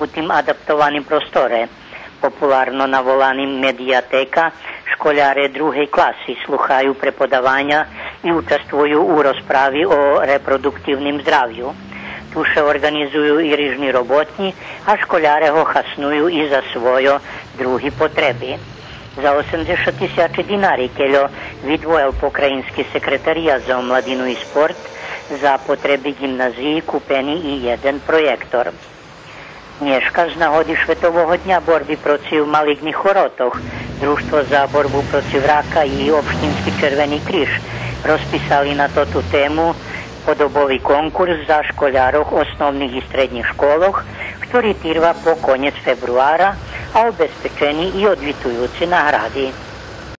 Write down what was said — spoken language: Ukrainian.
u tim adaptovanim prostore, popularno navolanim medijateka, školjare druge klasi sluhaju prepodavanja i učestvuju u rozpravi o reproduktivnim zdravju. Tu še organizuju i rižni robotnji, a školjare ho hasnuju i za svojo drugi potrebi. Za 80 тисячі динарі кело відвояв покраїнський секретарія за младину і спорт за потреби гімназії купені і один проєктор. Dneška z nahody Svetového dňa borby proti maligných chorotoch Družstvo za borbu protiv vraka i Obštinský Červený križ rozpísali na toto tému podobový konkurs za školároch osnovných i stredných školoch, ktorý trvá po konec februára a obezpečení i odvitujúci nahrady.